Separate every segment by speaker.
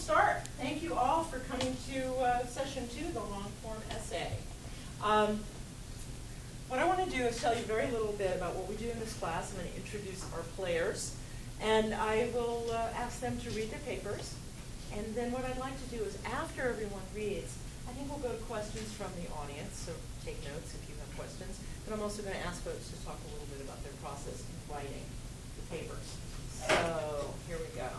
Speaker 1: start. Thank you all for coming to uh, session two, the long form essay. Um, what I want to do is tell you very little bit about what we do in this class. I'm going to introduce our players, and I will uh, ask them to read their papers. And then what I'd like to do is after everyone reads, I think we'll go to questions from the audience, so take notes if you have questions. But I'm also going to ask folks to talk a little bit about their process in writing the papers. So here we go.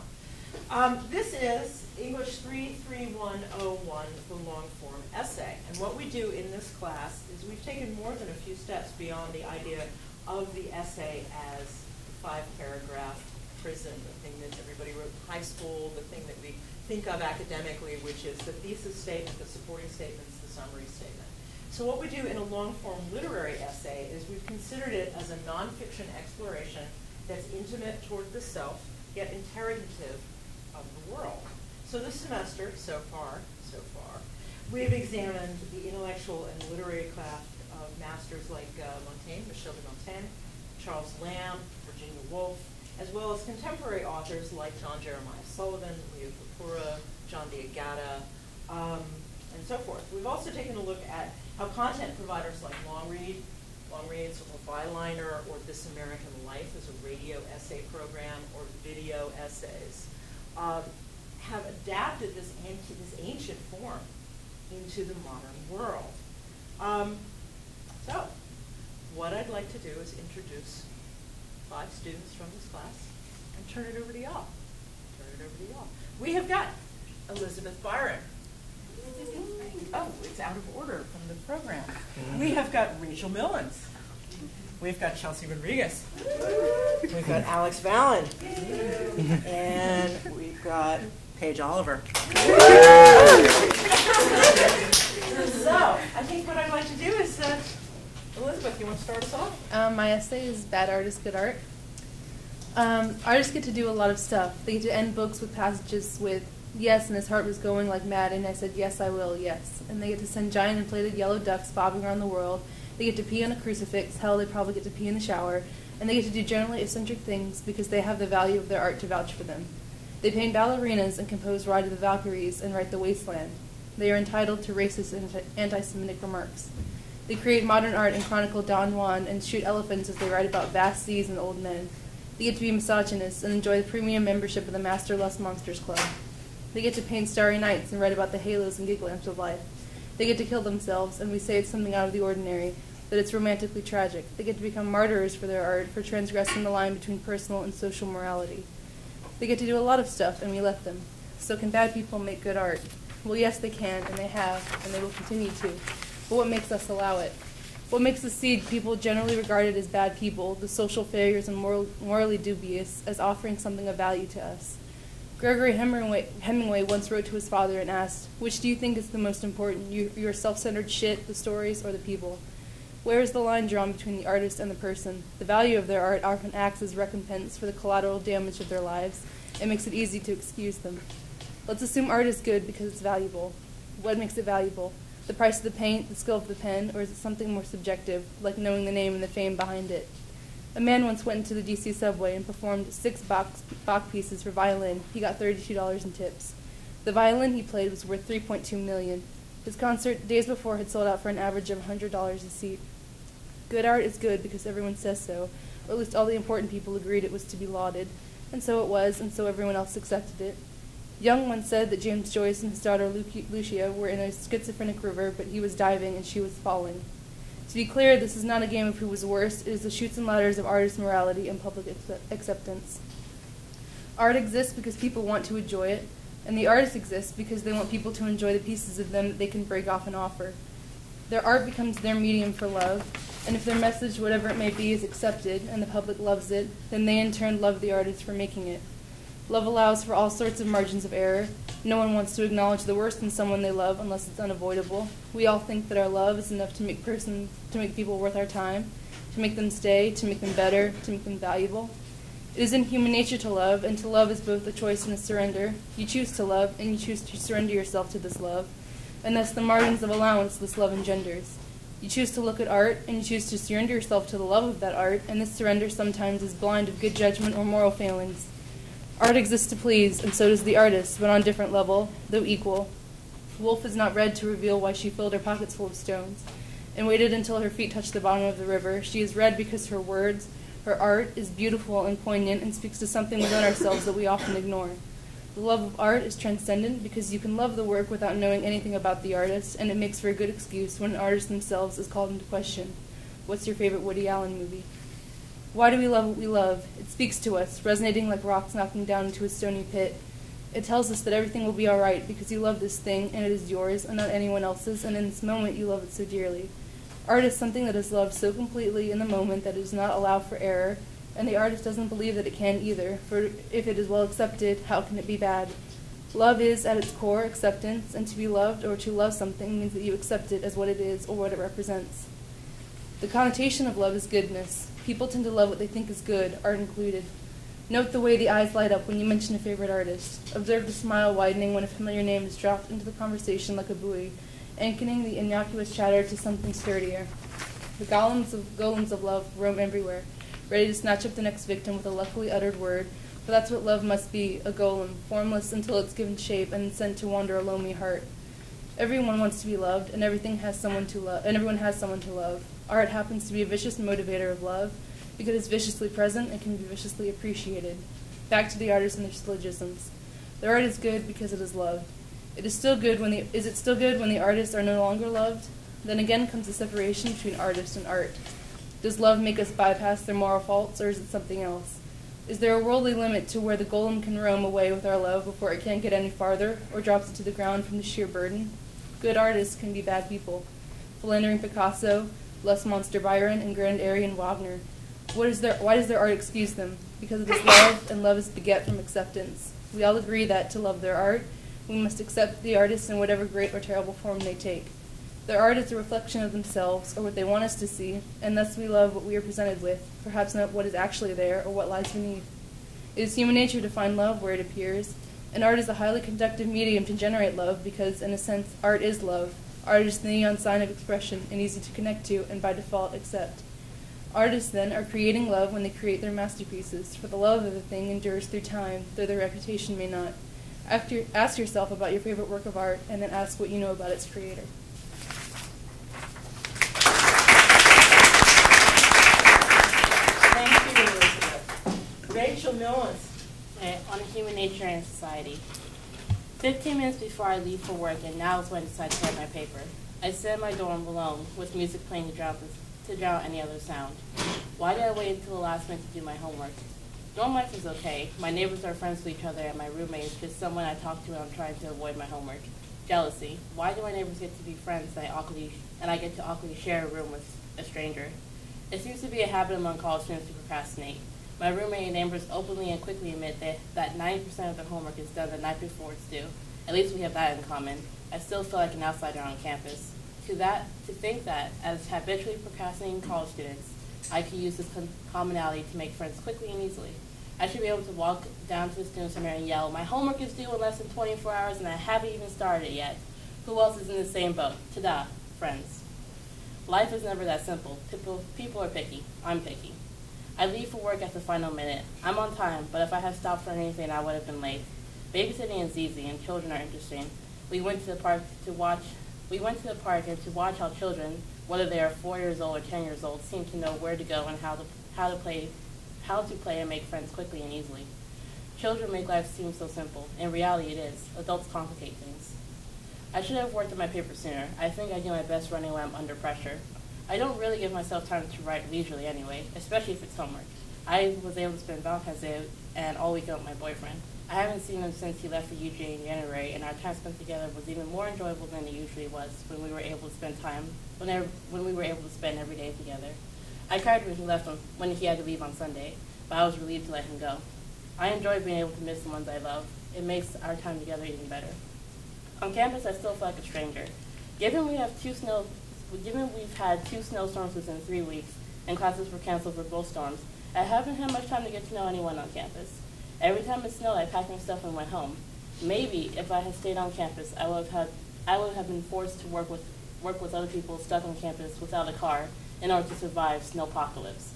Speaker 1: Um, this is English 33101, the long form essay. And what we do in this class is we've taken more than a few steps beyond the idea of the essay as the five paragraph prison, the thing that everybody wrote in high school, the thing that we think of academically, which is the thesis statement, the supporting statements, the summary statement. So what we do in a long form literary essay is we've considered it as a nonfiction exploration that's intimate toward the self, yet interrogative of the world. So this semester, so far, so far, we've examined the intellectual and literary craft of masters like uh, Montaigne, Michel de Montaigne, Charles Lamb, Virginia Woolf, as well as contemporary authors like John Jeremiah Sullivan, Lia Purpura, John D'Agata, um, and so forth. We've also taken a look at how content providers like Longread, Longreads or Byliner or This American Life as a radio essay program or video essays um, have adapted this, anti- this ancient form into the modern world. Um, so, what I'd like to do is introduce five students from this class and turn it over to y'all. Turn it over to y'all. We have got Elizabeth Byron. Oh, it's out of order from the program. We have got Rachel Millens. We've got Chelsea Rodriguez. We've got Alex Vallon. And we've got Paige Oliver. so, I think what I'd like to do is, uh, Elizabeth, you want to start us off?
Speaker 2: Um, my essay is Bad Art is Good Art. Um, artists get to do a lot of stuff. They get to end books with passages with yes, and his heart was going like mad, and I said, yes, I will, yes. And they get to send giant inflated yellow ducks bobbing around the world. They get to pee on a crucifix. Hell, they probably get to pee in the shower. And they get to do generally eccentric things because they have the value of their art to vouch for them. They paint ballerinas and compose Ride of the Valkyries and write The Wasteland. They are entitled to racist and anti Semitic remarks. They create modern art and chronicle Don Juan and shoot elephants as they write about vast seas and old men. They get to be misogynists and enjoy the premium membership of the Master Lust Monsters Club. They get to paint starry nights and write about the halos and gig lamps of life. They get to kill themselves, and we say it's something out of the ordinary, that it's romantically tragic. They get to become martyrs for their art, for transgressing the line between personal and social morality. They get to do a lot of stuff, and we let them. So can bad people make good art? Well, yes, they can, and they have, and they will continue to. But what makes us allow it? What makes the seed people generally regarded as bad people, the social failures and moral, morally dubious, as offering something of value to us? Gregory Hemingway, Hemingway once wrote to his father and asked, Which do you think is the most important, you, your self centered shit, the stories, or the people? Where is the line drawn between the artist and the person? The value of their art often acts as recompense for the collateral damage of their lives. It makes it easy to excuse them. Let's assume art is good because it's valuable. What makes it valuable? The price of the paint, the skill of the pen, or is it something more subjective, like knowing the name and the fame behind it? A man once went into the DC subway and performed six Bach, Bach pieces for violin. He got $32 in tips. The violin he played was worth 3.2 million. His concert days before had sold out for an average of $100 a seat. Good art is good because everyone says so, or at least all the important people agreed it was to be lauded, and so it was, and so everyone else accepted it. Jung once said that James Joyce and his daughter Lucia were in a schizophrenic river, but he was diving and she was falling. To be clear, this is not a game of who was worse, it is the chutes and ladders of artist morality and public acceptance. Art exists because people want to enjoy it, and the artists exist because they want people to enjoy the pieces of them that they can break off and offer. Their art becomes their medium for love, and if their message, whatever it may be, is accepted and the public loves it, then they in turn love the artist for making it. Love allows for all sorts of margins of error, no one wants to acknowledge the worst in someone they love unless it's unavoidable. We all think that our love is enough to make person to make people worth our time, to make them stay, to make them better, to make them valuable. It is in human nature to love, and to love is both a choice and a surrender. You choose to love, and you choose to surrender yourself to this love, and thus the margins of allowance this love engenders. You choose to look at art, and you choose to surrender yourself to the love of that art, and this surrender sometimes is blind of good judgment or moral failings. Art exists to please, and so does the artist, but on different level, though equal. Woolf is not read to reveal why she filled her pockets full of stones and waited until her feet touched the bottom of the river. She is read because her words, her art, is beautiful and poignant and speaks to something within ourselves that we often ignore. The love of art is transcendent because you can love the work without knowing anything about the artist, and it makes for a good excuse when an artist themselves is called into question. What's your favorite Woody Allen movie? Why do we love what we love? It speaks to us, resonating like rocks knocking down into a stony pit. It tells us that everything will be all right because you love this thing and it is yours and not anyone else's, and in this moment you love it so dearly. Art is something that is loved so completely in the moment that it does not allow for error, and the artist doesn't believe that it can either, for if it is well accepted, how can it be bad? Love is, at its core, acceptance, and to be loved or to love something means that you accept it as what it is or what it represents. The connotation of love is goodness. People tend to love what they think is good, art included. Note the way the eyes light up when you mention a favorite artist. Observe the smile widening when a familiar name is dropped into the conversation like a buoy, anchoring the innocuous chatter to something sturdier. The golems of, golems of love roam everywhere, ready to snatch up the next victim with a luckily uttered word, for that's what love must be, a golem, formless until it's given shape and sent to wander a lonely heart. Everyone wants to be loved, and everything has someone to love, and everyone has someone to love. Art happens to be a vicious motivator of love, because it's viciously present and can be viciously appreciated. Back to the artists and their syllogisms. The art is good because it is loved. It is still good when the is it still good when the artists are no longer loved? Then again comes the separation between artist and art. Does love make us bypass their moral faults, or is it something else? Is there a worldly limit to where the golem can roam away with our love before it can't get any farther, or drops it to the ground from the sheer burden? Good artists can be bad people. Philandering Picasso, lust monster Byron, and grand Aryan Wagner what is their, why does their art excuse them? Because it is love, and love is beget from acceptance. We all agree that to love their art, we must accept the artists in whatever great or terrible form they take. Their art is a reflection of themselves, or what they want us to see, and thus we love what we are presented with, perhaps not what is actually there or what lies beneath. It is human nature to find love where it appears, and art is a highly conductive medium to generate love because, in a sense, art is love. Art is the neon sign of expression and easy to connect to and by default accept. Artists, then, are creating love when they create their masterpieces, for the love of the thing endures through time, though their reputation may not. After, ask yourself about your favorite work of art, and then ask what you know about its creator.
Speaker 1: Thank you, Elizabeth. Rachel Millens.
Speaker 3: Okay, on human nature and society. 15 minutes before I leave for work, and now is when I decide to write my paper. I sit in my dorm alone, with music playing to drown, to drown any other sound. Why did I wait until the last minute to do my homework? Dorm life is okay. My neighbors are friends with each other, and my roommate is just someone I talk to when I'm trying to avoid my homework. Jealousy. Why do my neighbors get to be friends and I, awkwardly, and I get to awkwardly share a room with a stranger? It seems to be a habit among college students to procrastinate. My roommate and neighbors openly and quickly admit that, that 90% of their homework is done the night before it's due. At least we have that in common. I still feel like an outsider on campus. To that, to think that, as habitually procrastinating college students, I could use this commonality to make friends quickly and easily. I should be able to walk down to the student center and yell, my homework is due in less than 24 hours and I haven't even started it yet. Who else is in the same boat? Ta-da, friends. Life is never that simple. People, people are picky. I'm picky. I leave for work at the final minute. I'm on time, but if I had stopped for anything, I would have been late. Babysitting is easy and children are interesting. We went to the park to watch we went to the park and to watch how children, whether they are four years old or ten years old, seem to know where to go and how to how to play how to play and make friends quickly and easily. Children make life seem so simple. In reality it is. Adults complicate things. I should have worked on my paper sooner. I think I do my best running when I'm under pressure. I don't really give myself time to write leisurely anyway, especially if it's homework. I was able to spend Valentine's Day and all weekend with my boyfriend. I haven't seen him since he left for UJ in January, and our time spent together was even more enjoyable than it usually was when we were able to spend time when, when we were able to spend every day together. I cried when he left on, when he had to leave on Sunday, but I was relieved to let him go. I enjoy being able to miss the ones I love. It makes our time together even better. On campus, I still feel like a stranger. Given we have two snow, given we've had two snowstorms within three weeks, and classes were canceled for both storms, I haven't had much time to get to know anyone on campus. Every time it snowed, I packed my stuff and went home. Maybe if I had stayed on campus, I would have had, I would have been forced to work with work with other people stuck on campus without a car in order to survive snowpocalypse.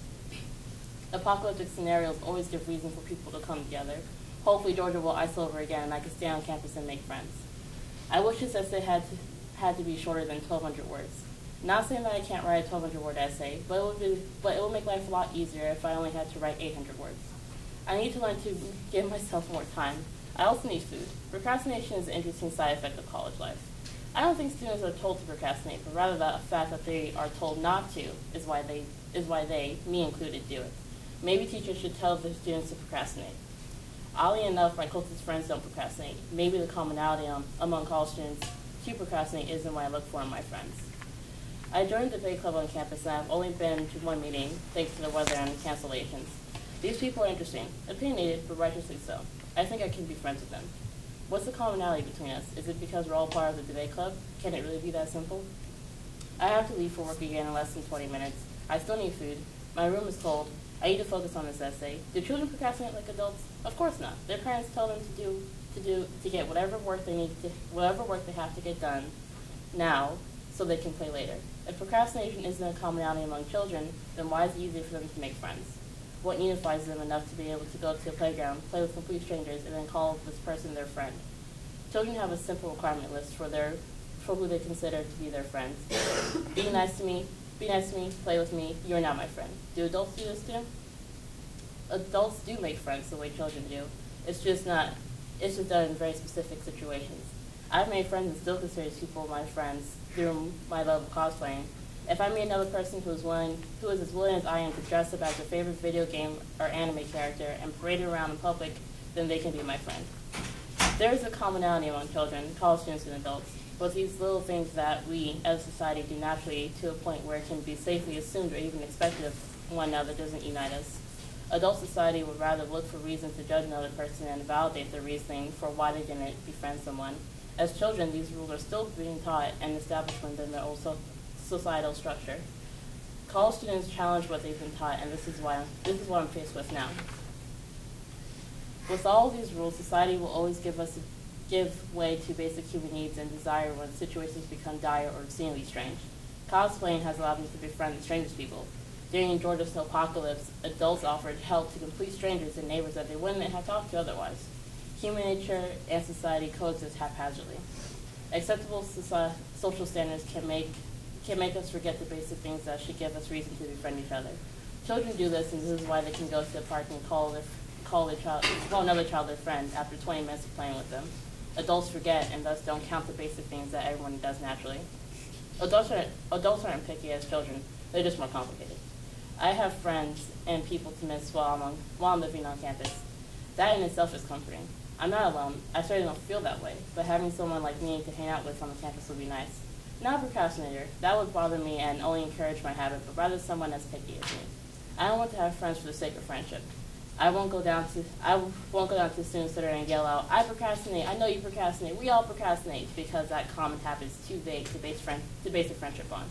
Speaker 3: Apocalyptic scenarios always give reason for people to come together. Hopefully Georgia will ice over again and I can stay on campus and make friends. I wish this essay had to, had to be shorter than 1,200 words. Not saying that I can't write a 1,200 word essay, but it, would be, but it would make life a lot easier if I only had to write 800 words. I need to learn to give myself more time. I also need food. Procrastination is an interesting side effect of college life. I don't think students are told to procrastinate, but rather the fact that they are told not to is why they, is why they, me included, do it. Maybe teachers should tell their students to procrastinate. Oddly enough, my closest friends don't procrastinate. Maybe the commonality um, among college students to procrastinate isn't what I look for in my friends. I joined the debate club on campus and I've only been to one meeting thanks to the weather and the cancellations. These people are interesting, opinionated, but righteously so. I think I can be friends with them. What's the commonality between us? Is it because we're all part of the debate club? Can it really be that simple? I have to leave for work again in less than 20 minutes. I still need food. My room is cold. I need to focus on this essay. Do children procrastinate like adults? Of course not. Their parents tell them to do to do to get whatever work they need to whatever work they have to get done now so they can play later. If procrastination isn't a commonality among children, then why is it easier for them to make friends? What unifies them enough to be able to go to a playground, play with complete strangers, and then call this person their friend? Children have a simple requirement list for their for who they consider to be their friends. be nice to me, be nice to me, play with me, you're not my friend. Do adults do this too? Adults do make friends the way children do. It's just not it's just done in very specific situations. I've made friends and still consider people my friends through my love of cosplaying. If I meet another person who is willing, who is as willing as I am to dress up as their favorite video game or anime character and parade around in public, then they can be my friend. There is a commonality among children, college students, and adults, but these little things that we, as a society, do naturally to a point where it can be safely assumed or even expected of one another doesn't unite us. Adult society would rather look for reasons to judge another person and validate their reasoning for why they didn't befriend someone. As children, these rules are still being taught and established within their so societal structure. College students challenge what they've been taught, and this is why this is what I'm faced with now. With all these rules, society will always give us give way to basic human needs and desire when situations become dire or exceedingly strange. Cosplaying has allowed me to befriend the strangest people. During Georgia's snowpocalypse, adults offered help to complete strangers and neighbors that they wouldn't have talked to otherwise. Human nature and society coexist haphazardly. Acceptable soci- social standards can make can make us forget the basic things that should give us reason to befriend each other. Children do this, and this is why they can go to the park and call their call their child call another child their friend after 20 minutes of playing with them. Adults forget and thus don't count the basic things that everyone does naturally. Adults aren't, adults aren't picky as children; they're just more complicated. I have friends and people to miss while I'm, on, while I'm living on campus. That in itself is comforting. I'm not alone. I certainly um, don't feel that way, but having someone like me to hang out with on the campus would be nice. Not a procrastinator. That would bother me and only encourage my habit, but rather someone as picky as me. I don't want to have friends for the sake of friendship. I won't go down to I won't go down to students that are and yell out, "I procrastinate. I know you procrastinate. We all procrastinate," because that common habit is too vague to base friend to base a friendship on.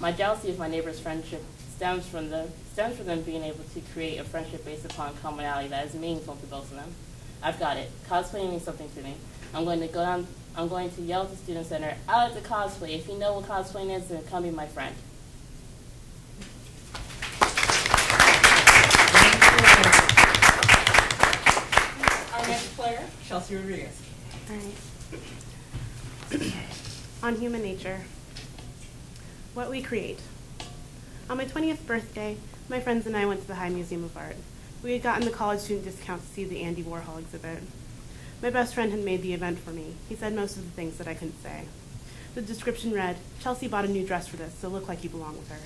Speaker 3: My jealousy of my neighbor's friendship stems from the stems from them being able to create a friendship based upon commonality that is meaningful to both of them. I've got it. Cosplaying means something to me. I'm going to go down. I'm going to yell at the student center, "Out at the cosplay! If you know what cosplaying is, then come be my friend."
Speaker 1: Our next player, Chelsea Rodriguez.
Speaker 4: All right. On human nature, what we create. On my 20th birthday, my friends and I went to the High Museum of Art. We had gotten the college student discount to see the Andy Warhol exhibit. My best friend had made the event for me. He said most of the things that I couldn't say. The description read, Chelsea bought a new dress for this, so look like you belong with her.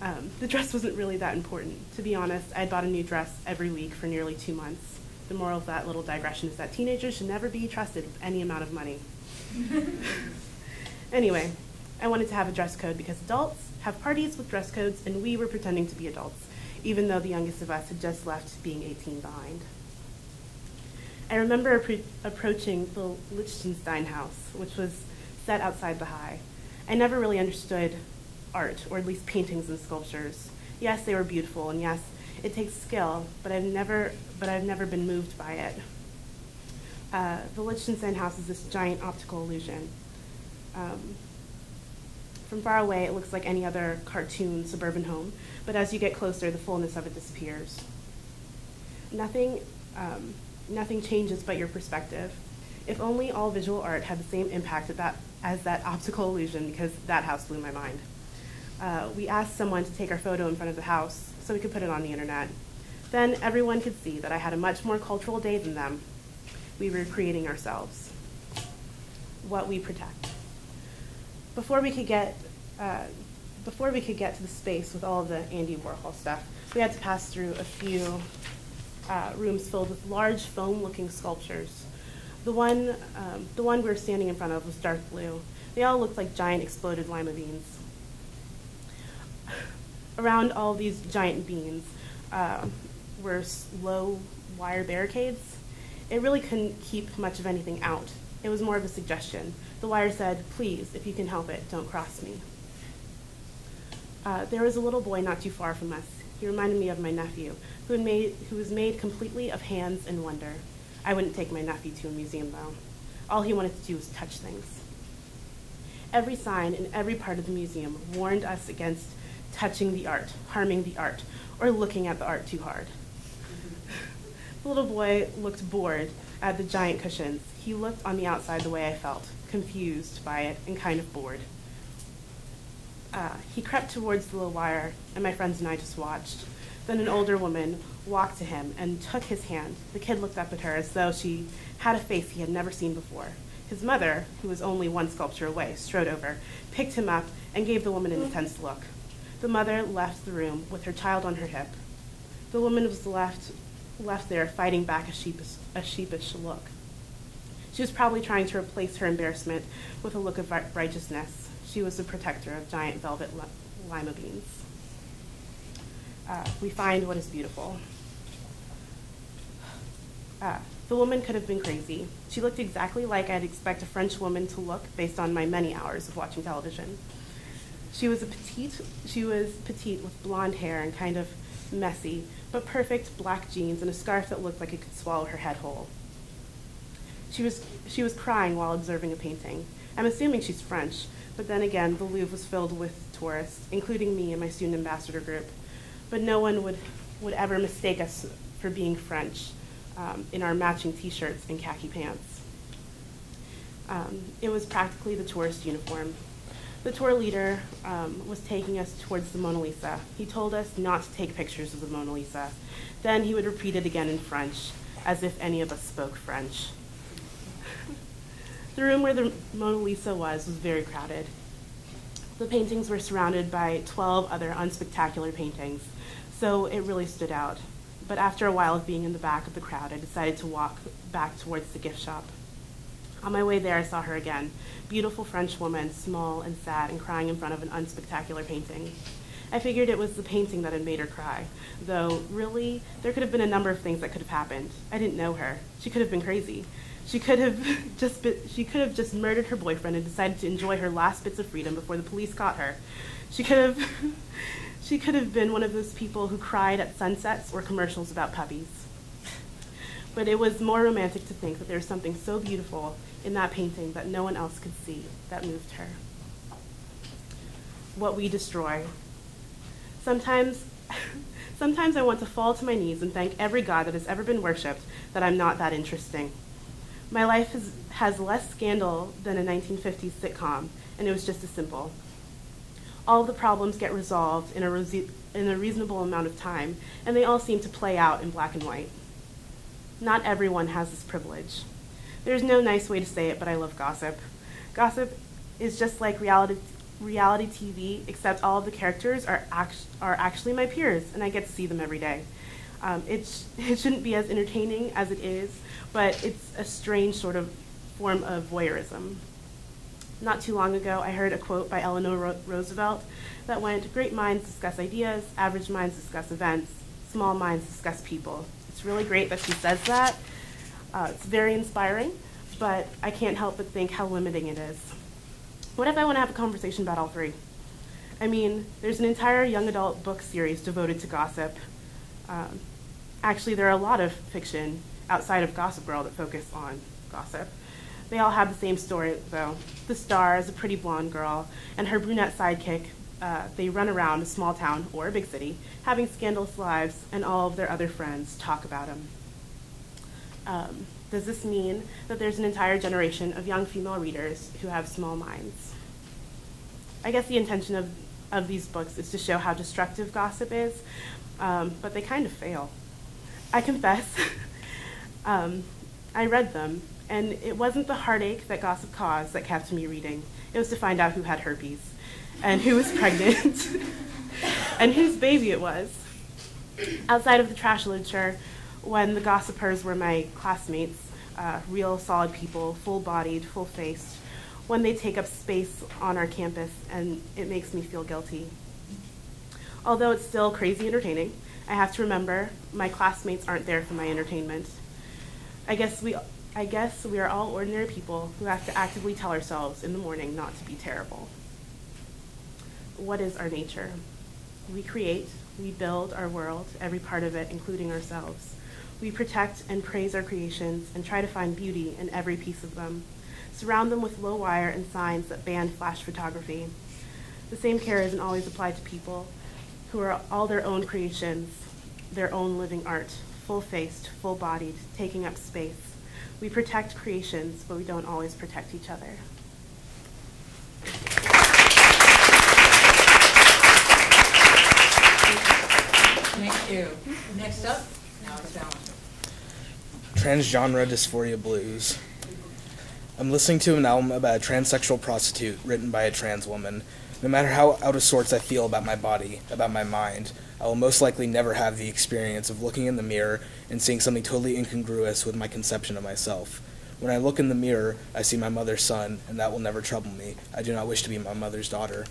Speaker 4: Um, the dress wasn't really that important. To be honest, I had bought a new dress every week for nearly two months. The moral of that little digression is that teenagers should never be trusted with any amount of money. anyway, I wanted to have a dress code because adults have parties with dress codes, and we were pretending to be adults, even though the youngest of us had just left being 18 behind. I remember appro- approaching the Lichtenstein house, which was set outside the high. I never really understood art, or at least paintings and sculptures. Yes, they were beautiful, and yes, it takes skill, but I've never, but I've never been moved by it. Uh, the Lichtenstein house is this giant optical illusion. Um, from far away, it looks like any other cartoon suburban home, but as you get closer, the fullness of it disappears. Nothing, um, nothing changes but your perspective. If only all visual art had the same impact that, as that optical illusion, because that house blew my mind. Uh, we asked someone to take our photo in front of the house so we could put it on the internet. Then everyone could see that I had a much more cultural day than them. We were creating ourselves, what we protect. Before we could get, uh, before we could get to the space with all of the Andy Warhol stuff, we had to pass through a few uh, rooms filled with large foam-looking sculptures. The one, um, the one we were standing in front of was dark blue. They all looked like giant exploded lima beans. Around all these giant beans uh, were low wire barricades. It really couldn't keep much of anything out. It was more of a suggestion. The wire said, please, if you can help it, don't cross me. Uh, there was a little boy not too far from us. He reminded me of my nephew, who, made, who was made completely of hands and wonder. I wouldn't take my nephew to a museum, though. All he wanted to do was touch things. Every sign in every part of the museum warned us against touching the art, harming the art, or looking at the art too hard. the little boy looked bored at the giant cushions. He looked on the outside the way I felt, confused by it and kind of bored. Uh, he crept towards the little wire, and my friends and I just watched. Then an older woman walked to him and took his hand. The kid looked up at her as though she had a face he had never seen before. His mother, who was only one sculpture away, strode over, picked him up, and gave the woman an intense look. The mother left the room with her child on her hip. The woman was left, left there fighting back a sheepish, a sheepish look. She was probably trying to replace her embarrassment with a look of righteousness. She was the protector of giant velvet lima beans. Uh, we find what is beautiful. Uh, the woman could have been crazy. She looked exactly like I'd expect a French woman to look based on my many hours of watching television. She was a petite, she was petite with blonde hair and kind of messy, but perfect black jeans and a scarf that looked like it could swallow her head whole. She was, she was crying while observing a painting. I'm assuming she's French, but then again, the Louvre was filled with tourists, including me and my student ambassador group. But no one would, would ever mistake us for being French um, in our matching t-shirts and khaki pants. Um, it was practically the tourist uniform. The tour leader um, was taking us towards the Mona Lisa. He told us not to take pictures of the Mona Lisa. Then he would repeat it again in French, as if any of us spoke French. The room where the Mona Lisa was was very crowded. The paintings were surrounded by 12 other unspectacular paintings, so it really stood out. But after a while of being in the back of the crowd, I decided to walk back towards the gift shop. On my way there, I saw her again. Beautiful French woman, small and sad and crying in front of an unspectacular painting. I figured it was the painting that had made her cry, though really, there could have been a number of things that could have happened. I didn't know her. She could have been crazy. She could have just she could have just murdered her boyfriend and decided to enjoy her last bits of freedom before the police caught her. She could have she could have been one of those people who cried at sunsets or commercials about puppies. But it was more romantic to think that there was something so beautiful in that painting that no one else could see that moved her. What we destroy. Sometimes, sometimes I want to fall to my knees and thank every god that has ever been worshipped that I'm not that interesting. My life has, has less scandal than a 1950s sitcom, and it was just as simple. All the problems get resolved in a, in a reasonable amount of time, and they all seem to play out in black and white. Not everyone has this privilege. There's no nice way to say it, but I love gossip. Gossip is just like reality, reality TV, except all of the characters are, act, are actually my peers, and I get to see them every day. Um, it, sh it shouldn't be as entertaining as it is, but it's a strange sort of form of voyeurism. Not too long ago, I heard a quote by Eleanor Ro Roosevelt that went, Great minds discuss ideas, average minds discuss events, small minds discuss people. It's really great that she says that. Uh, it's very inspiring, but I can't help but think how limiting it is. What if I want to have a conversation about all three? I mean, there's an entire young adult book series devoted to gossip. Um, actually, there are a lot of fiction outside of Gossip Girl that focus on gossip. They all have the same story, though. The star is a pretty blonde girl, and her brunette sidekick. Uh, they run around a small town or a big city, having scandalous lives, and all of their other friends talk about them. Um, does this mean that there's an entire generation of young female readers who have small minds? I guess the intention of, of these books is to show how destructive gossip is, um, but they kind of fail. I confess, um, I read them, and it wasn't the heartache that gossip caused that kept me reading. It was to find out who had herpes, and who was pregnant, and whose baby it was. Outside of the trash literature, when the gossipers were my classmates, uh, real solid people, full bodied, full faced, when they take up space on our campus, and it makes me feel guilty. Although it's still crazy entertaining, I have to remember my classmates aren't there for my entertainment. I guess we I guess we are all ordinary people who have to actively tell ourselves in the morning not to be terrible. What is our nature? We create, we build our world, every part of it, including ourselves. We protect and praise our creations and try to find beauty in every piece of them. Surround them with low wire and signs that ban flash photography. The same care isn't always applied to people who are all their own creations, their own living art, full faced, full bodied, taking up space. We protect creations, but we don't always protect each other.
Speaker 5: Thank you. Next up, Alex Allen.
Speaker 6: Transgenre Dysphoria Blues. I'm listening to an album about a transsexual prostitute written by a trans woman. No matter how out of sorts I feel about my body, about my mind, I will most likely never have the experience of looking in the mirror and seeing something totally incongruous with my conception of myself. When I look in the mirror, I see my mother's son, and that will never trouble me. I do not wish to be my mother's daughter.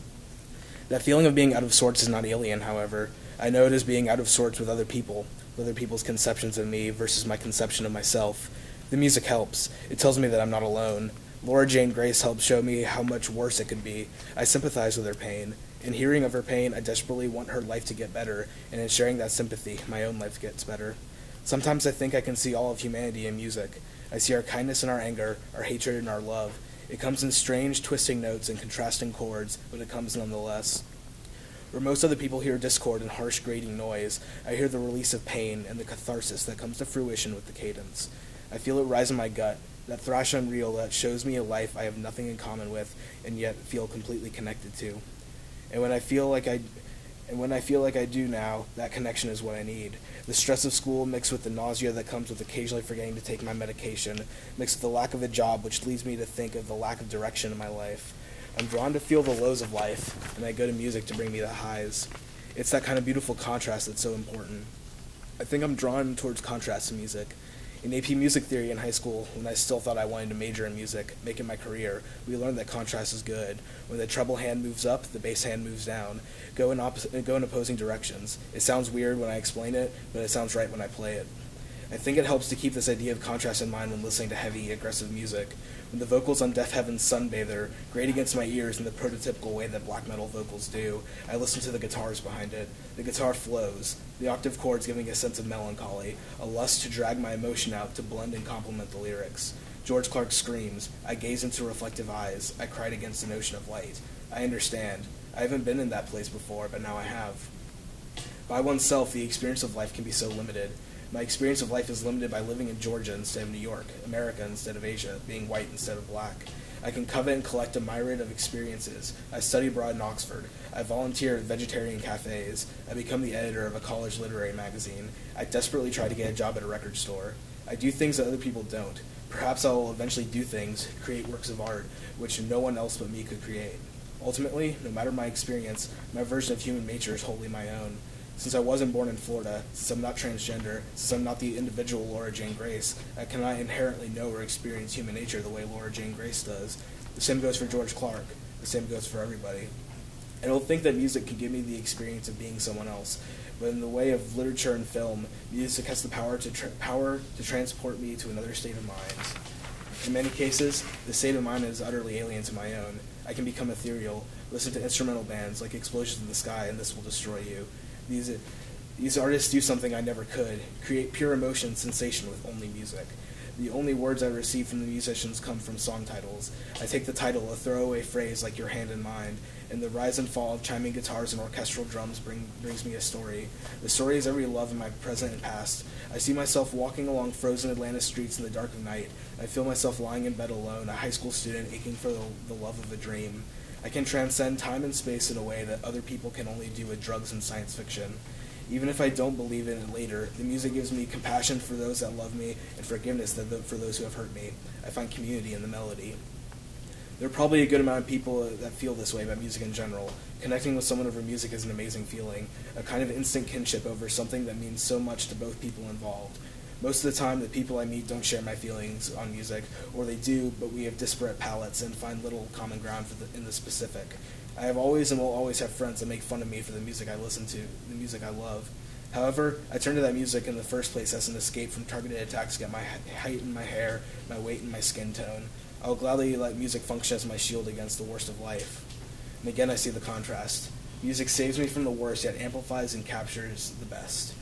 Speaker 6: That feeling of being out of sorts is not alien, however. I know it is being out of sorts with other people, with other people's conceptions of me versus my conception of myself. The music helps. It tells me that I'm not alone. Laura Jane Grace helped show me how much worse it could be. I sympathize with her pain. In hearing of her pain, I desperately want her life to get better, and in sharing that sympathy, my own life gets better. Sometimes I think I can see all of humanity in music. I see our kindness and our anger, our hatred and our love. It comes in strange, twisting notes and contrasting chords, but it comes nonetheless. Where most other people hear discord and harsh grating noise, I hear the release of pain and the catharsis that comes to fruition with the cadence. I feel it rise in my gut, that thrash unreal that shows me a life I have nothing in common with and yet feel completely connected to. And when I feel like I and when I feel like I do now, that connection is what I need. The stress of school mixed with the nausea that comes with occasionally forgetting to take my medication, mixed with the lack of a job which leads me to think of the lack of direction in my life. I'm drawn to feel the lows of life, and I go to music to bring me the highs. It's that kind of beautiful contrast that's so important. I think I'm drawn towards contrast in music. In AP Music Theory in high school, when I still thought I wanted to major in music, make it my career, we learned that contrast is good. When the treble hand moves up, the bass hand moves down. Go in, go in opposing directions. It sounds weird when I explain it, but it sounds right when I play it. I think it helps to keep this idea of contrast in mind when listening to heavy, aggressive music. When the vocals on Deafheaven's Sunbather grate against my ears in the prototypical way that black metal vocals do, I listen to the guitars behind it. The guitar flows, the octave chords giving a sense of melancholy, a lust to drag my emotion out to blend and complement the lyrics. George Clarke screams, I gaze into reflective eyes, I cried against the ocean of light. I understand. I haven't been in that place before, but now I have. By oneself, the experience of life can be so limited. My experience of life is limited by living in Georgia instead of New York, America instead of Asia, being white instead of black. I can covet and collect a myriad of experiences. I study abroad in Oxford. I volunteer at vegetarian cafes. I become the editor of a college literary magazine. I desperately try to get a job at a record store. I do things that other people don't. Perhaps I will eventually do things, create works of art, which no one else but me could create. Ultimately, no matter my experience, my version of human nature is wholly my own. Since I wasn't born in Florida, since I'm not transgender, since I'm not the individual Laura Jane Grace, I cannot inherently know or experience human nature the way Laura Jane Grace does. The same goes for George Clarke. The same goes for everybody. I don't think that music can give me the experience of being someone else, but in the way of literature and film, music has the power to power to transport me to another state of mind. In many cases, the state of mind is utterly alien to my own. I can become ethereal, listen to instrumental bands like Explosions in the Sky and This Will Destroy You, these these artists do something I never could: create pure emotion, sensation with only music. The only words I receive from the musicians come from song titles. I take the title, a throwaway phrase like "your hand in mine," and the rise and fall of chiming guitars and orchestral drums bring, brings me a story. The story is every love in my present and past. I see myself walking along frozen Atlanta streets in the dark of night. I feel myself lying in bed alone, a high school student aching for the, the love of a dream. I can transcend time and space in a way that other people can only do with drugs and science fiction. Even if I don't believe in it later, the music gives me compassion for those that love me and forgiveness for those who have hurt me. I find community in the melody. There are probably a good amount of people that feel this way about music in general. Connecting with someone over music is an amazing feeling, a kind of instant kinship over something that means so much to both people involved. Most of the time, the people I meet don't share my feelings on music, or they do, but we have disparate palettes and find little common ground the, in the specific. I have always and will always have friends that make fun of me for the music I listen to, the music I love. However, I turn to that music in the first place as an escape from targeted attacks get my height in my hair, my weight in my skin tone. I will gladly let music function as my shield against the worst of life. And again, I see the contrast. Music saves me from the worst, yet amplifies and captures the best.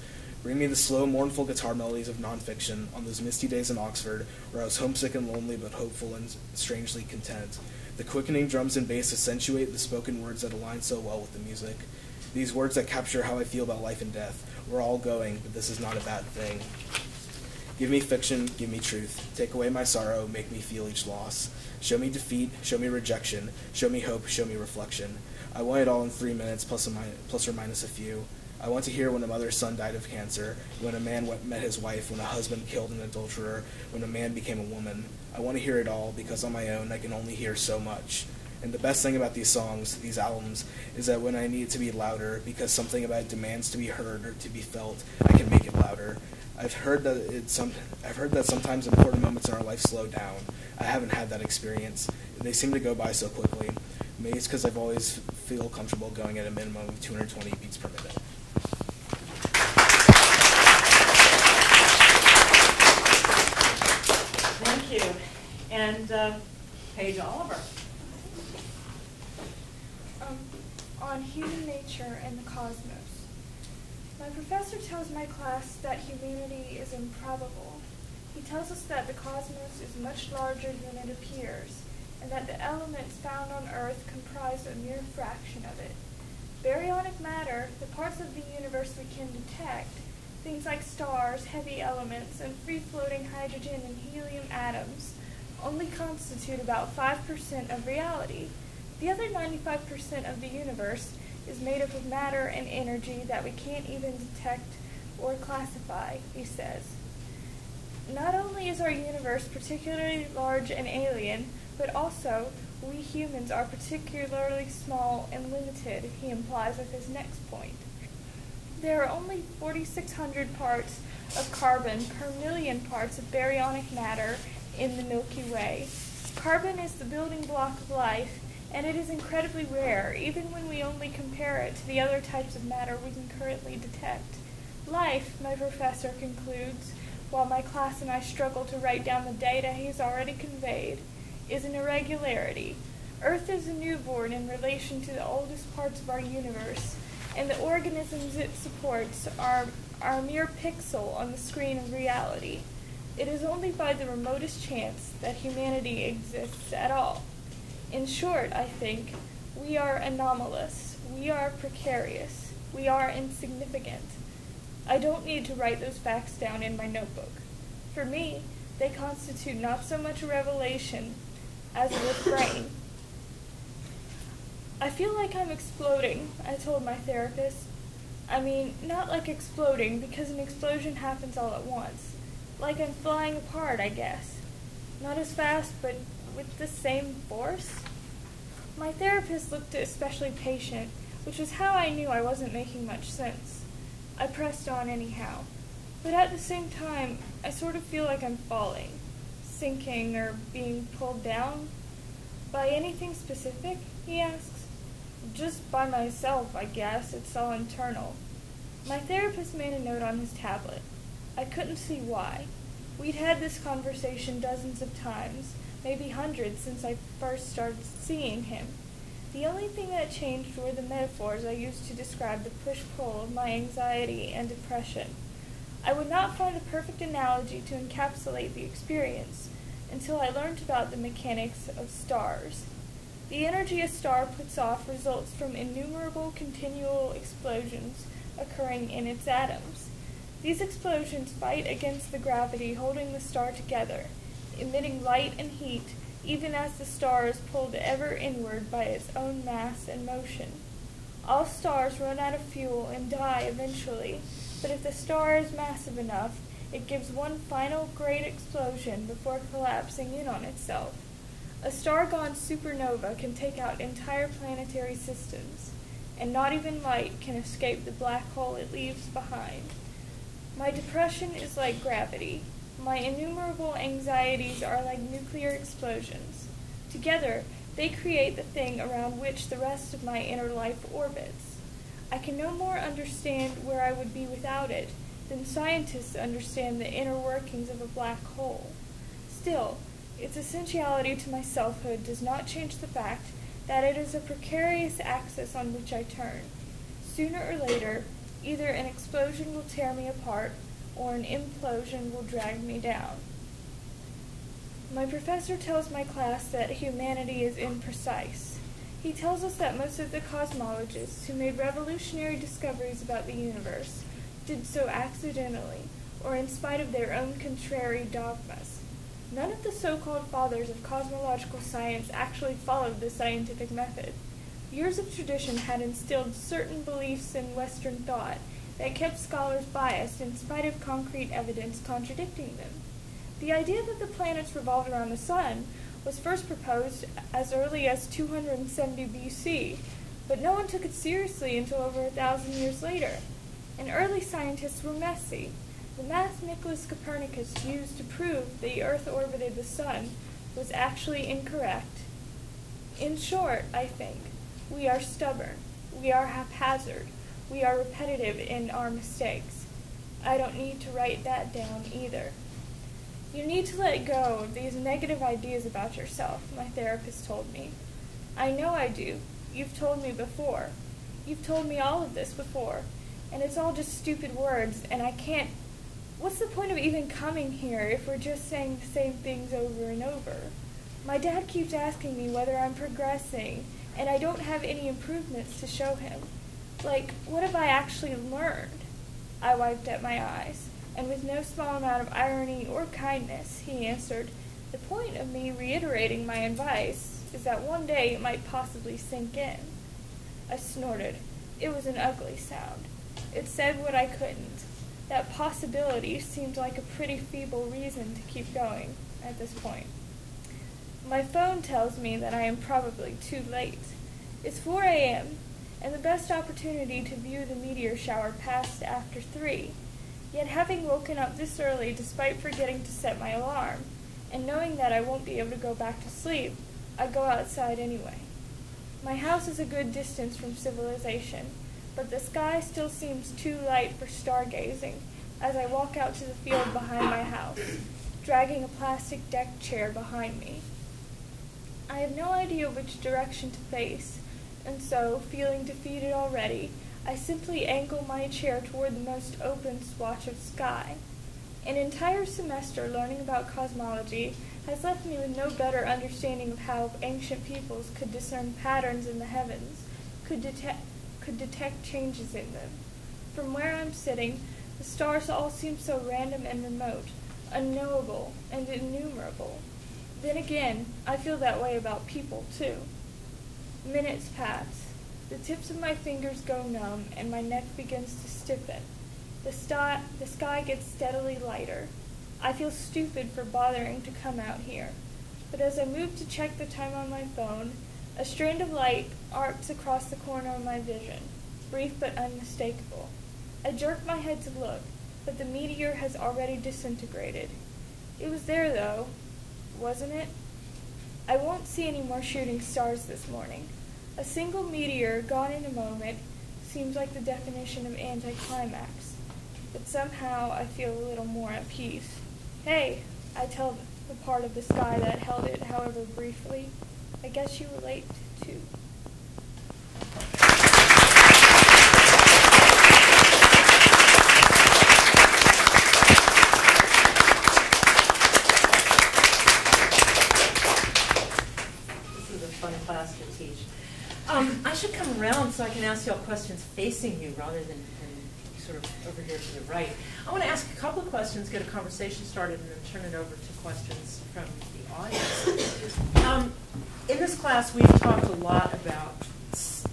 Speaker 6: Bring me the slow, mournful guitar melodies of nonfiction on those misty days in Oxford, where I was homesick and lonely, but hopeful and strangely content. The quickening drums and bass accentuate the spoken words that align so well with the music. These words that capture how I feel about life and death. We're all going, but this is not a bad thing. Give me fiction, give me truth. Take away my sorrow, make me feel each loss. Show me defeat, show me rejection, show me hope, show me reflection. I want it all in three minutes, plus, minus, plus or minus a few. I want to hear when a mother's son died of cancer, when a man met his wife, when a husband killed an adulterer, when a man became a woman. I want to hear it all because on my own I can only hear so much. And the best thing about these songs, these albums, is that when I need it to be louder, because something about it demands to be heard or to be felt, I can make it louder. I've heard that it's some. I've heard that sometimes important moments in our life slow down. I haven't had that experience. They seem to go by so quickly. Maybe it's because I've always feel comfortable going at a minimum of 220 beats per minute.
Speaker 1: Thank you. And uh, Paige Oliver.
Speaker 7: Um, on human nature and the cosmos. My professor tells my class that humanity is improbable. He tells us that the cosmos is much larger than it appears, and that the elements found on Earth comprise a mere fraction of it. Baryonic matter, the parts of the universe we can detect, Things like stars, heavy elements, and free-floating hydrogen and helium atoms only constitute about 5% of reality. The other 95% of the universe is made up of matter and energy that we can't even detect or classify, he says. Not only is our universe particularly large and alien, but also we humans are particularly small and limited, he implies with his next point. There are only 4,600 parts of carbon per million parts of baryonic matter in the Milky Way. Carbon is the building block of life, and it is incredibly rare, even when we only compare it to the other types of matter we can currently detect. Life, my professor concludes, while my class and I struggle to write down the data he's already conveyed, is an irregularity. Earth is a newborn in relation to the oldest parts of our universe, and the organisms it supports are, are a mere pixel on the screen of reality. It is only by the remotest chance that humanity exists at all. In short, I think, we are anomalous, we are precarious, we are insignificant. I don't need to write those facts down in my notebook. For me, they constitute not so much a revelation as a refrain. I feel like I'm exploding, I told my therapist. I mean, not like exploding, because an explosion happens all at once. Like I'm flying apart, I guess. Not as fast, but with the same force. My therapist looked especially patient, which was how I knew I wasn't making much sense. I pressed on anyhow. But at the same time, I sort of feel like I'm falling, sinking, or being pulled down. By anything specific? he asked just by myself, I guess. It's all internal. My therapist made a note on his tablet. I couldn't see why. We'd had this conversation dozens of times, maybe hundreds since I first started seeing him. The only thing that changed were the metaphors I used to describe the push-pull of my anxiety and depression. I would not find a perfect analogy to encapsulate the experience until I learned about the mechanics of stars. The energy a star puts off results from innumerable continual explosions occurring in its atoms. These explosions fight against the gravity holding the star together, emitting light and heat even as the star is pulled ever inward by its own mass and motion. All stars run out of fuel and die eventually, but if the star is massive enough, it gives one final great explosion before collapsing in on itself. A star gone supernova can take out entire planetary systems, and not even light can escape the black hole it leaves behind. My depression is like gravity. My innumerable anxieties are like nuclear explosions. Together, they create the thing around which the rest of my inner life orbits. I can no more understand where I would be without it than scientists understand the inner workings of a black hole. Still, its essentiality to my selfhood does not change the fact that it is a precarious axis on which I turn. Sooner or later, either an explosion will tear me apart or an implosion will drag me down. My professor tells my class that humanity is imprecise. He tells us that most of the cosmologists who made revolutionary discoveries about the universe did so accidentally or in spite of their own contrary dogmas. None of the so-called fathers of cosmological science actually followed the scientific method. Years of tradition had instilled certain beliefs in Western thought that kept scholars biased in spite of concrete evidence contradicting them. The idea that the planets revolved around the sun was first proposed as early as 270 BC, but no one took it seriously until over a thousand years later. And early scientists were messy. The math Nicholas Copernicus used to prove the Earth orbited the sun was actually incorrect. In short, I think, we are stubborn, we are haphazard, we are repetitive in our mistakes. I don't need to write that down either. You need to let go of these negative ideas about yourself, my therapist told me. I know I do. You've told me before. You've told me all of this before. And it's all just stupid words, and I can't. What's the point of even coming here if we're just saying the same things over and over? My dad keeps asking me whether I'm progressing, and I don't have any improvements to show him. Like, what have I actually learned? I wiped at my eyes, and with no small amount of irony or kindness, he answered, The point of me reiterating my advice is that one day it might possibly sink in. I snorted. It was an ugly sound. It said what I couldn't. That possibility seemed like a pretty feeble reason to keep going at this point. My phone tells me that I am probably too late. It's 4 a.m., and the best opportunity to view the meteor shower passed after 3. Yet having woken up this early despite forgetting to set my alarm, and knowing that I won't be able to go back to sleep, I go outside anyway. My house is a good distance from civilization, but the sky still seems too light for stargazing as I walk out to the field behind my house, dragging a plastic deck chair behind me. I have no idea which direction to face, and so, feeling defeated already, I simply angle my chair toward the most open swatch of sky. An entire semester learning about cosmology has left me with no better understanding of how ancient peoples could discern patterns in the heavens, could detect, could detect changes in them. From where I'm sitting, the stars all seem so random and remote, unknowable and innumerable. Then again, I feel that way about people, too. Minutes pass. The tips of my fingers go numb, and my neck begins to stiffen. The, sti- the sky gets steadily lighter. I feel stupid for bothering to come out here. But as I move to check the time on my phone, a strand of light arcs across the corner of my vision, brief but unmistakable. I jerk my head to look, but the meteor has already disintegrated. It was there, though, wasn't it? I won't see any more shooting stars this morning. A single meteor gone in a moment seems like the definition of anticlimax, but somehow I feel a little more at peace. Hey, I tell the part of the sky that held it, however briefly. I guess you relate too.
Speaker 1: This is a fun class to can ask you all questions facing you rather than, than sort of over here to the right. I want to ask a couple of questions, get a conversation started, and then turn it over to questions from the audience. Um, in this class, we've talked a lot about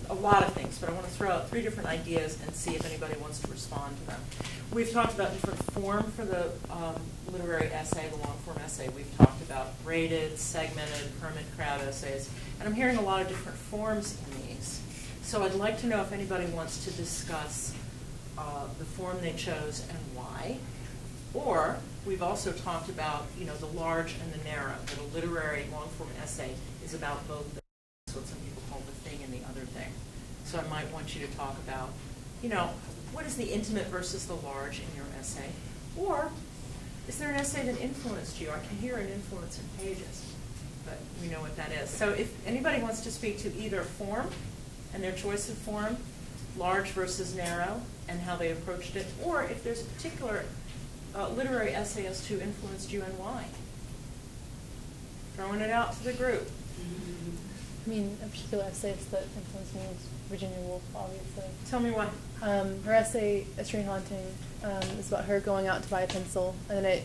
Speaker 1: a lot of things, but I want to throw out three different ideas and see if anybody wants to respond to them. We've talked about different form for the um, literary essay, the long form essay. We've talked about braided, segmented, hermit crab essays, and I'm hearing a lot of different forms in these. So I'd like to know if anybody wants to discuss uh, the form they chose and why. Or we've also talked about, you know, the large and the narrow, that a literary long form essay is about both. What some people call the thing and the other thing. So I might want you to talk about, you know, what is the intimate versus the large in your essay? Or is there an essay that influenced you? I can hear an influence in pages, but we know what that is. So if anybody wants to speak to either form and their choice of form, large versus narrow, and how they approached it, or if there's a particular uh, literary essayist who influenced you and why. Throwing it out to the group.
Speaker 2: I mean, a particular essayist that influenced me was Virginia Woolf, obviously.
Speaker 1: Tell me why.
Speaker 2: Um, her essay, A Street Haunting, um, is about her going out to buy a pencil, and then it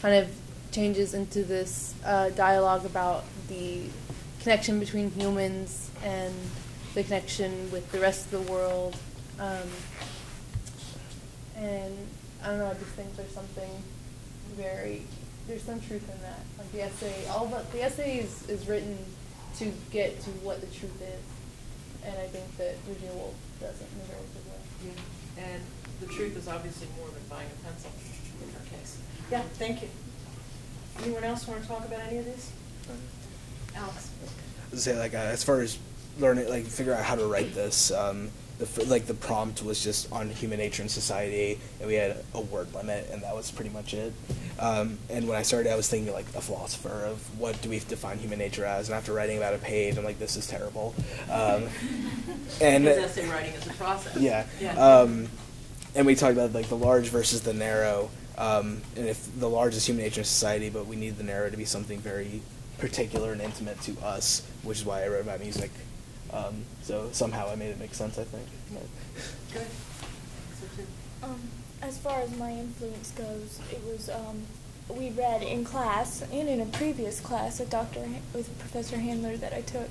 Speaker 2: kind of changes into this uh, dialogue about the connection between humans and the connection with the rest of the world. Um, and I don't know, I just think there's something very, there's some truth in that. Like the essay, all but the essay is, is written to get to what the truth is. And I think that Virginia Woolf doesn't in a very good way.
Speaker 1: And the truth is obviously more than buying a pencil in her case. Yeah, thank you. Anyone else want to talk about any of these? Alex?
Speaker 6: say like uh, as far as learning like figure out how to write this um, the, like the prompt was just on human nature and society and we had a word limit and that was pretty much it um, and when i started i was thinking like a philosopher of what do we define human nature as and after writing about a page i'm like this is terrible um, and
Speaker 1: essay writing is a process.
Speaker 6: yeah.
Speaker 1: Yeah.
Speaker 6: Um, and we talked about like the large versus the narrow. Um, and if the large is human nature and society, but we need the narrow to be something very particular and intimate to us, which is why I wrote about music. Um, so somehow I made it make sense, I think.
Speaker 1: Good. So.
Speaker 7: Um, as far as my influence goes, it was um, we read in class and in a previous class with Dr. Han- with Professor Handler that I took,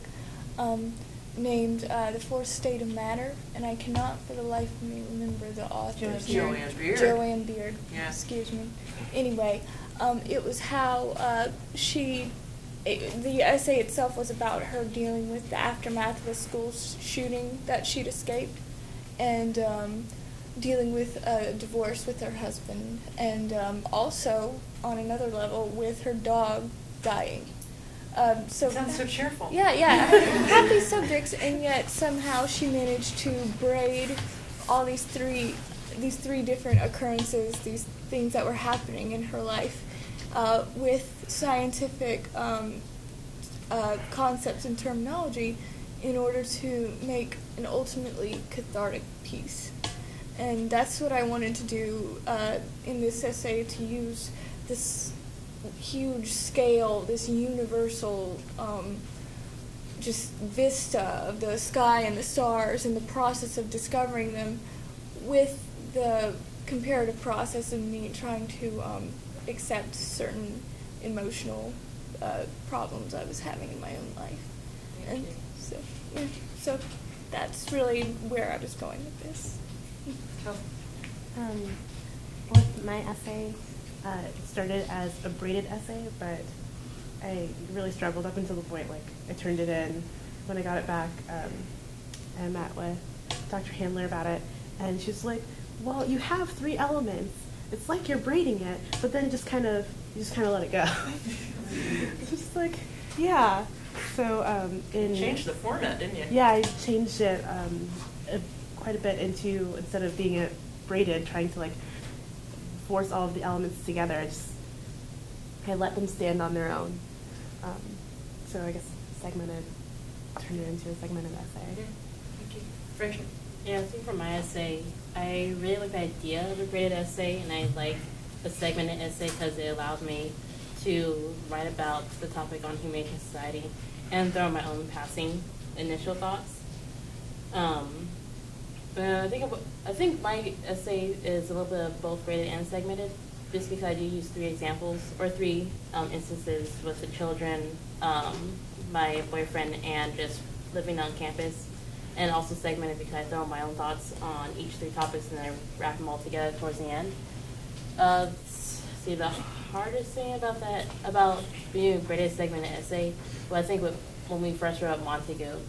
Speaker 7: um, named uh, "The Fourth State of Matter," and I cannot for the life of me remember the author's
Speaker 1: Jo Ann
Speaker 7: name.
Speaker 1: Beard.
Speaker 7: Jo Ann Beard.
Speaker 1: Yeah.
Speaker 7: Excuse me. Anyway, um, it was how uh, she. It, the essay itself was about her dealing with the aftermath of a school sh- shooting that she'd escaped, and um, dealing with a divorce with her husband, and um, also on another level with her dog dying. Um, so
Speaker 1: Sounds so cheerful.
Speaker 7: Yeah, yeah. Happy subjects, and yet somehow she managed to braid all these three, these three different occurrences, these things that were happening in her life, uh, with scientific um, uh, concepts and terminology, in order to make an ultimately cathartic piece. And that's what I wanted to do uh, in this essay to use this huge scale, this universal um, just vista of the sky and the stars and the process of discovering them with the comparative process of me trying to um, accept certain emotional uh, problems I was having in my own life. And so, yeah, so that's really where I was going with this.
Speaker 1: Kelsey?
Speaker 4: Um, with my essay, uh, it started as a braided essay, but I really struggled up until the point like I turned it in. When I got it back, um, I met with Dr. Handler about it, and she's like, "Well, you have three elements. It's like you're braiding it, but then just kind of you just kind of let it go." it's just like, yeah. So um, in
Speaker 1: Changed the format, didn't you?
Speaker 4: yeah, I changed it um, a, quite a bit into instead of being it braided, trying to like force all of the elements together. I just I let them stand on their own. Um, so I guess segmented, turned it into a segmented
Speaker 1: Yeah,
Speaker 4: essay.
Speaker 1: thank you. Rachel?
Speaker 3: Yeah, I think for my essay, I really like the idea of a braided essay, and I like a segmented essay because it allows me to write about the topic on humane society and throw my own passing initial thoughts. Um, Uh, I think I think my essay is a little bit of both braided and segmented, just because I do use three examples or three um, instances with the children, um, my boyfriend, and just living on campus, and also segmented because I throw my own thoughts on each three topics and then I wrap them all together towards the end. Uh, see, the hardest thing about that about being a braided segmented essay, well, I think with, when we first wrote Montego.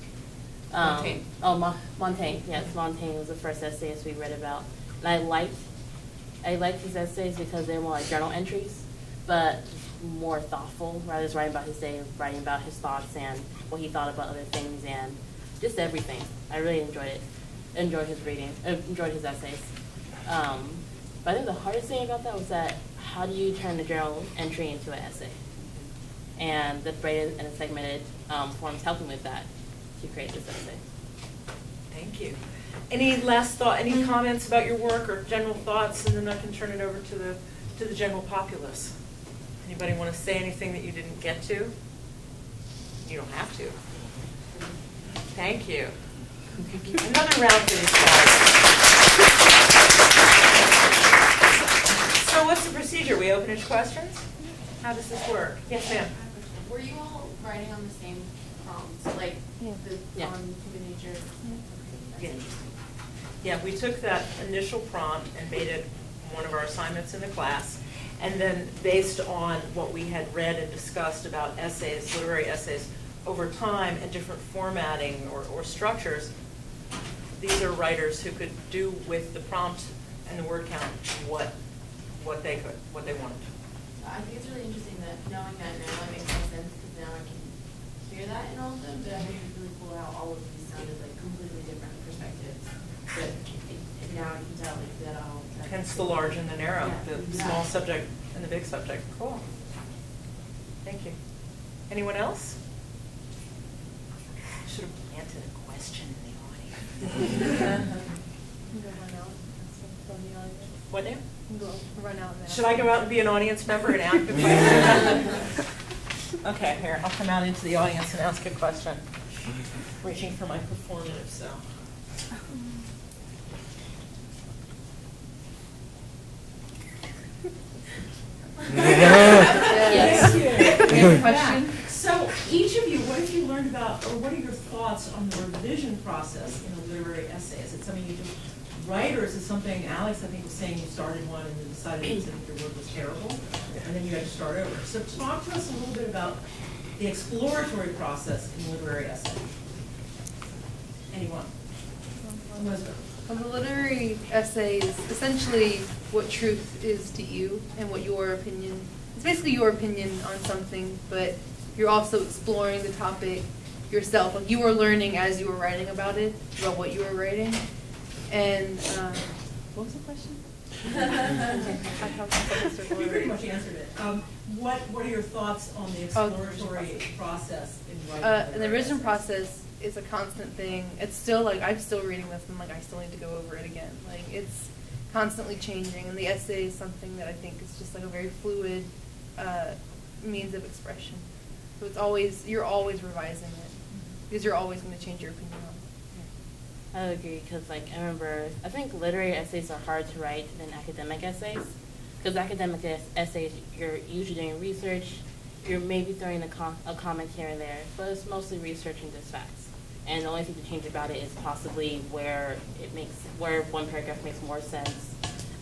Speaker 3: Um,
Speaker 5: Montaigne.
Speaker 3: Oh, Mo- Montaigne, yes, Montaigne was the first essayist we read about. And I liked, I liked his essays because they were more like journal entries, but more thoughtful, rather than writing about his day, writing about his thoughts and what he thought about other things and just everything. I really enjoyed it, enjoyed his reading, uh, enjoyed his essays. Um, but I think the hardest thing about that was that how do you turn the journal entry into an essay? And the braided and the segmented um, forms helped me with that to create this essay.
Speaker 1: Thank you. Any last thought, any comments about your work or general thoughts, and then I can turn it over to the, to the general populace? Anybody want to say anything that you didn't get to? You don't have to. Thank you. Another round for these guys. So what's the procedure? We open it to questions? How does this work? Yes, ma'am.
Speaker 8: Were you all writing on the same prompts, like
Speaker 2: Yeah.
Speaker 8: the,
Speaker 3: Yeah.
Speaker 8: on human nature?
Speaker 1: Yeah. Yeah, we took that initial prompt and made it one of our assignments in the class. And then based on what we had read and discussed about essays, literary essays, over time and different formatting or, or structures, these are writers who could do with the prompt and the word count what, what they could, what they wanted.
Speaker 8: I think it's really interesting that knowing that now it makes more sense, because now I can hear that in all of them, but I think it's really cool how all of these sounded like completely different perspectives. But it- it- now I can tell like that all. that-
Speaker 1: Hence the large and the narrow,
Speaker 8: Yeah.
Speaker 1: the small subject and the big subject. Cool. Thank you. Anyone else? Should have planted a question in the audience.
Speaker 2: Go run from the audience.
Speaker 1: What now?
Speaker 2: Go run out and
Speaker 1: Should I go out and be an audience member and ask a question? Okay, here, I'll come out into the audience and ask a question. Reaching for my performative self.
Speaker 2: Yes.
Speaker 1: Thank
Speaker 2: you. Question?
Speaker 1: So each of you, what have you learned about, or what are your thoughts on the revision process in a literary essay? Is it something you just write, or is it something, Alex, I think was saying you started one and then decided that your work was terrible, and then you had to start over. So talk to us a little bit about the exploratory process in literary essay. Anyone?
Speaker 2: Um, the literary essay is essentially what truth is to you and what your opinion. It's basically your opinion on something, but you're also exploring the topic yourself. Like you were learning as you were writing about it, about what you were writing. And um, what was the question? I have
Speaker 1: You pretty much answered it. Um, What, what are your thoughts on the
Speaker 2: Oh,
Speaker 1: exploratory process in writing?
Speaker 2: Uh, and the
Speaker 1: literary
Speaker 2: revision process is a constant thing. It's still like I'm still reading this and like I still need to go over it again. Like it's constantly changing, and the essay is something that I think is just like a very fluid uh, means of expression. So it's always you're always revising it because you're always going to change your opinion on it.
Speaker 3: I agree because, like, I remember, I think literary essays are hard to write than academic essays. Because academic es- essays, you're usually doing research, you're maybe throwing a, com- a comment here and there, but it's mostly researching just facts. And the only thing to change about it is possibly where it makes, where one paragraph makes more sense,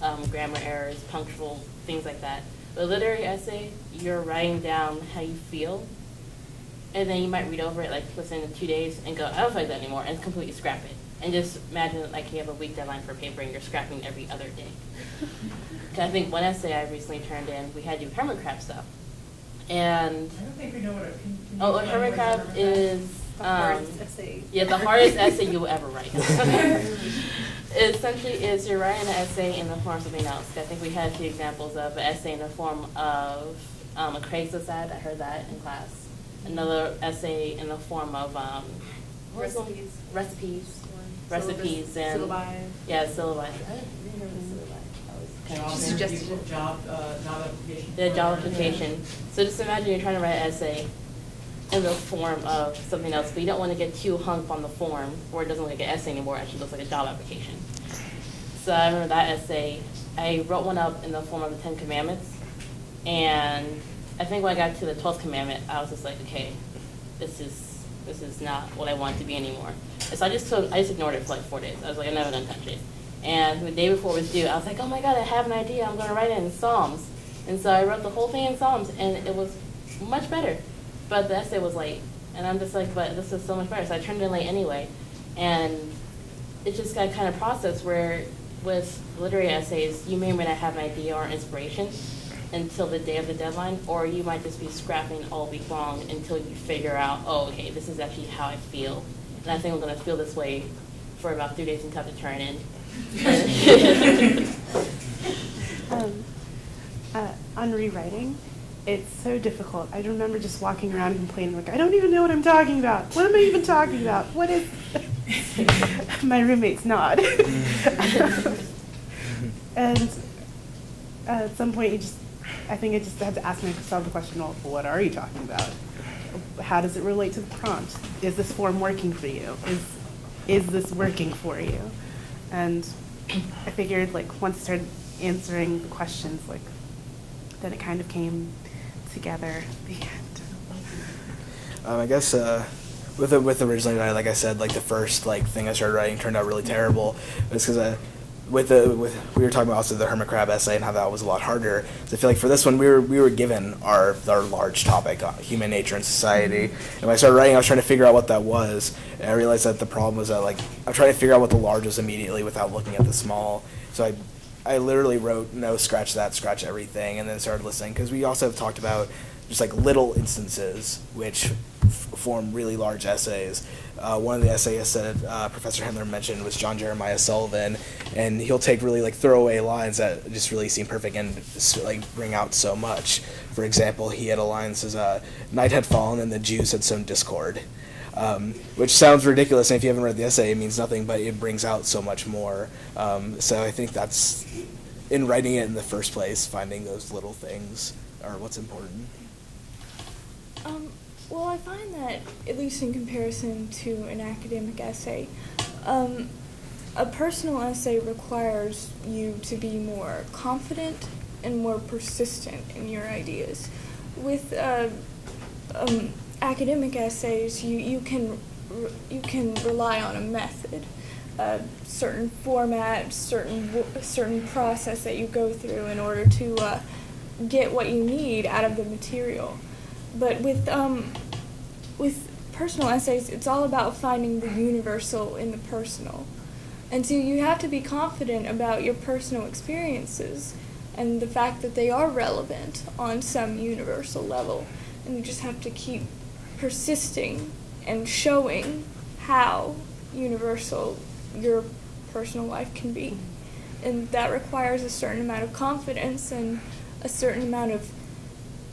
Speaker 3: um, grammar errors, punctual, things like that. But literary essay, you're writing down how you feel, and then you might read over it like within two days and go, I don't feel like that anymore, and completely scrap it. And just imagine like you have a week deadline for paper and you're scrapping every other day. 'Cause I think one essay I recently turned in, we had to do hermit crab stuff. And,
Speaker 1: I don't think we know what a. can- can
Speaker 3: oh, a
Speaker 1: explain
Speaker 3: hermit crab is,
Speaker 2: The
Speaker 3: um,
Speaker 2: hardest essay.
Speaker 3: yeah, the hardest essay you will ever write. Essentially, is you're writing an essay in the form of something else. I think we had a few examples of an essay in the form of um, a Craigslist ad. I heard that in class. Another essay in the form of um, what was the one?
Speaker 2: Recipes.
Speaker 3: Recipes.
Speaker 2: Syllabus,
Speaker 3: Recipes and
Speaker 2: syllabi.
Speaker 3: yeah, syllabi. I didn't remember the syllabi. I was
Speaker 1: Job
Speaker 2: Suggested
Speaker 1: interview. Job, uh, job application.
Speaker 3: the job application. So just imagine you're trying to write an essay, in the form of something else, but you don't want to get too hung up on the form where it doesn't look like an essay anymore, it actually looks like a job application. So I remember that essay, I wrote one up in the form of the Ten Commandments, and I think when I got to the twelfth commandment, I was just like, okay, this is, this is not what I want to be anymore. And so I just took, I just ignored it for like four days. I was like, I'm never gonna touch it. And the day before it was due, I was like, oh my god, I have an idea, I'm gonna write it in Psalms. And so I wrote the whole thing in Psalms, and it was much better. But the essay was late, and I'm just like, but this is so much better. So I turned it in late anyway, and it just got kind of process where with literary essays, you may or may not have an idea or inspiration until the day of the deadline, or you might just be scrapping all week long until you figure out, oh, okay, this is actually how I feel. And I think I'm going to feel this way for about three days until I have to turn in.
Speaker 4: Um, uh, on rewriting, it's so difficult. I remember just walking around complaining, like, I don't even know what I'm talking about. What am I even talking about? What is. My roommates nod. and uh, at some point, you just, I think I just had to ask myself the question, well, what are you talking about? How does it relate to the prompt? Is this form working for you? Is, is this working for you? And I figured, like, once I started answering the questions, like, then it kind of came together at the end.
Speaker 6: Um, I guess uh, with with originally, like I said, like the first like thing I started writing turned out really terrible. It's because I. With the with we were talking about also the hermit crab essay and how that was a lot harder. So I feel like for this one we were we were given our our large topic on human nature and society. And when I started writing, I was trying to figure out what that was. And I realized that the problem was that like I'm trying to figure out what the large was immediately without looking at the small. So I I literally wrote no, scratch that, scratch everything, and then started listening because we also have talked about just like little instances which f- form really large essays. Uh, one of the essayists that uh, Professor Handler mentioned was John Jeremiah Sullivan, and he'll take really like throwaway lines that just really seem perfect and like bring out so much. For example, he had a line that says, uh, "Night had fallen and the Jews had sown discord." um, which sounds ridiculous. And if you haven't read the essay, it means nothing, but it brings out so much more. Um, so I think that's in writing it in the first place, finding those little things are what's important.
Speaker 7: Um, well, I find that, at least in comparison to an academic essay, um, a personal essay requires you to be more confident and more persistent in your ideas. With uh, um, academic essays, you, you can you can rely on a method, a certain format, certain certain process that you go through in order to uh, get what you need out of the material. But with um, with personal essays, it's all about finding the universal in the personal. And so you have to be confident about your personal experiences and the fact that they are relevant on some universal level. And you just have to keep persisting and showing how universal your personal life can be. And that requires a certain amount of confidence and a certain amount of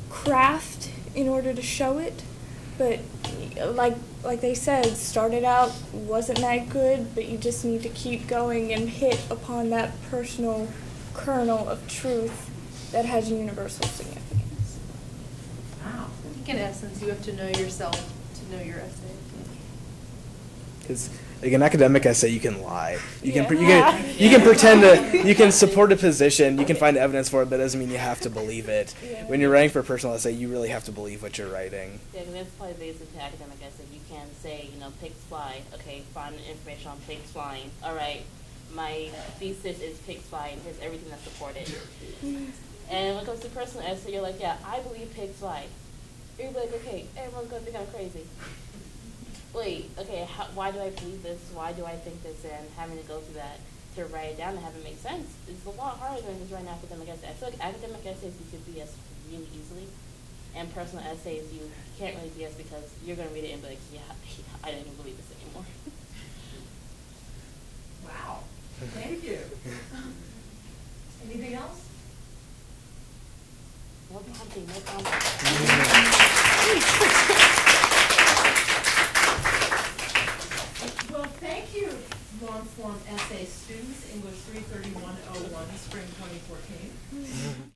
Speaker 7: craft in order to show it. But like like they said, started out wasn't that good, but you just need to keep going and hit upon that personal kernel of truth that has universal significance.
Speaker 5: Wow.
Speaker 2: I think in essence, you have to know yourself to know your essay.
Speaker 6: Because like an academic essay, you can lie. You can pre- you can you can pretend to you can support a position. You can find evidence for it, but it doesn't mean you have to believe it.
Speaker 7: Yeah.
Speaker 6: When you're writing for a personal essay, you really have to believe what you're writing.
Speaker 3: Yeah, 'cause that's probably basic to academic essay. You can say, you know, pigs fly. Okay, find information on pigs flying. All right, my thesis is pigs flying. Here's everything that supported. And when it comes to personal essay, you're like, yeah, I believe pigs fly. You're like, okay, everyone's gonna think I'm crazy. Wait, okay, how, why do I believe this? Why do I think this? And having to go through that to write it down and have it make sense is a lot harder than just writing an academic essay. I feel like academic essays you could BS really easily, and personal essays you can't really BS because you're gonna read it and be like, yeah, I didn't even believe this anymore.
Speaker 5: Wow. Thank you. Anything else?
Speaker 3: More prompting, more prompting.
Speaker 1: Well, thank you, long form essay students, English three thirty one oh one, spring twenty fourteen.